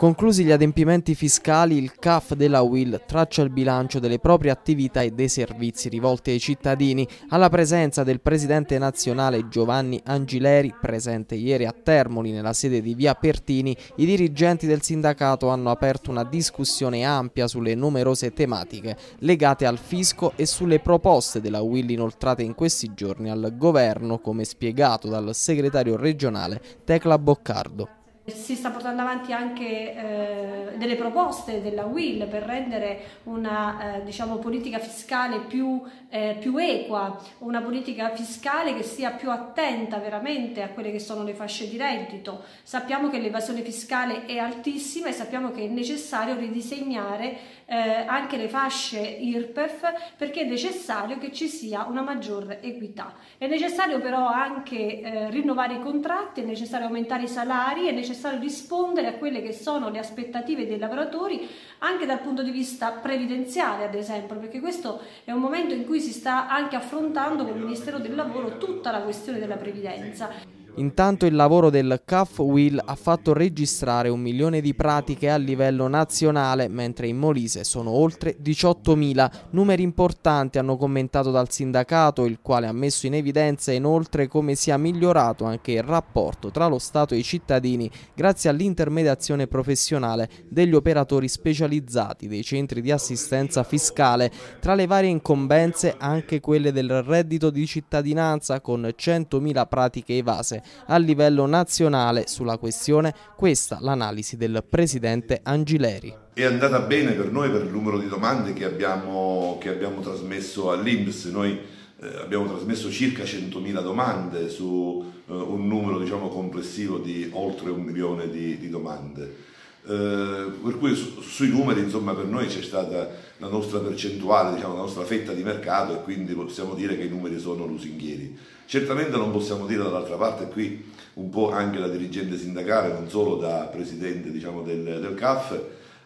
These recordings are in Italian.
Conclusi gli adempimenti fiscali, il CAF della WIL traccia il bilancio delle proprie attività e dei servizi rivolti ai cittadini, alla presenza del presidente nazionale Giovanni Angileri, presente ieri a Termoli nella sede di Via Pertini, i dirigenti del sindacato hanno aperto una discussione ampia sulle numerose tematiche legate al fisco e sulle proposte della WIL inoltrate in questi giorni al governo, come spiegato dal segretario regionale Tecla Boccardo. Si sta portando avanti anche eh, delle proposte della WIL per rendere una eh, diciamo, politica fiscale più, eh, più, equa, una politica fiscale che sia più attenta veramente a quelle che sono le fasce di reddito. Sappiamo che l'evasione fiscale è altissima e sappiamo che è necessario ridisegnare eh, anche le fasce IRPEF perché è necessario che ci sia una maggiore equità. È necessario però anche eh, rinnovare i contratti, è necessario aumentare i salari, è necessario necessario rispondere a quelle che sono le aspettative dei lavoratori anche dal punto di vista previdenziale ad esempio perché questo è un momento in cui si sta anche affrontando con il Ministero del Lavoro tutta la questione della previdenza. Intanto il lavoro del CAF Will ha fatto registrare un milione di pratiche a livello nazionale, mentre in Molise sono oltre 18.000. Numeri importanti hanno commentato dal sindacato, il quale ha messo in evidenza inoltre come sia migliorato anche il rapporto tra lo Stato e i cittadini grazie all'intermediazione professionale degli operatori specializzati dei centri di assistenza fiscale, tra le varie incombenze anche quelle del reddito di cittadinanza con 100.000 pratiche evase a livello nazionale sulla questione, questa l'analisi del presidente Angileri. È andata bene per noi per il numero di domande che abbiamo, che abbiamo trasmesso all'Inps, noi eh, abbiamo trasmesso circa 100.000 domande su eh, un numero diciamo, complessivo di oltre un milione di, di domande. Eh, per cui su, sui numeri insomma per noi c'è stata la nostra percentuale, diciamo, la nostra fetta di mercato e quindi possiamo dire che i numeri sono lusinghieri. Certamente non possiamo dire dall'altra parte qui un po' anche da dirigente sindacale, non solo da presidente diciamo, del, del CAF,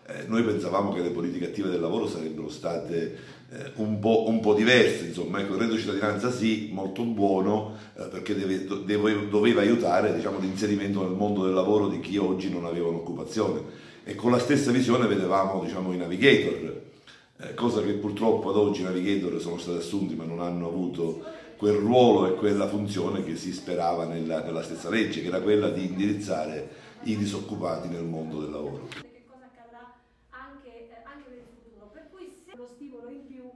eh, noi pensavamo che le politiche attive del lavoro sarebbero state eh, un, po', un, po', diverse, insomma, ecco, il reddito cittadinanza sì, molto buono, eh, perché deve, deve, doveva aiutare diciamo, l'inserimento nel mondo del lavoro di chi oggi non aveva un'occupazione. E con la stessa visione vedevamo diciamo, i navigator, eh, cosa che purtroppo ad oggi i navigator sono stati assunti ma non hanno avuto quel ruolo e quella funzione che si sperava nella, nella stessa legge, che era quella di indirizzare i disoccupati nel mondo del lavoro. lo stimolo in più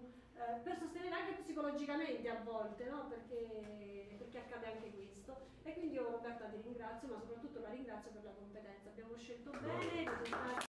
eh, per sostenere anche psicologicamente a volte, no? perché, perché, accade anche questo. E quindi io Roberta ti ringrazio, ma soprattutto la ringrazio per la competenza. Abbiamo scelto bene.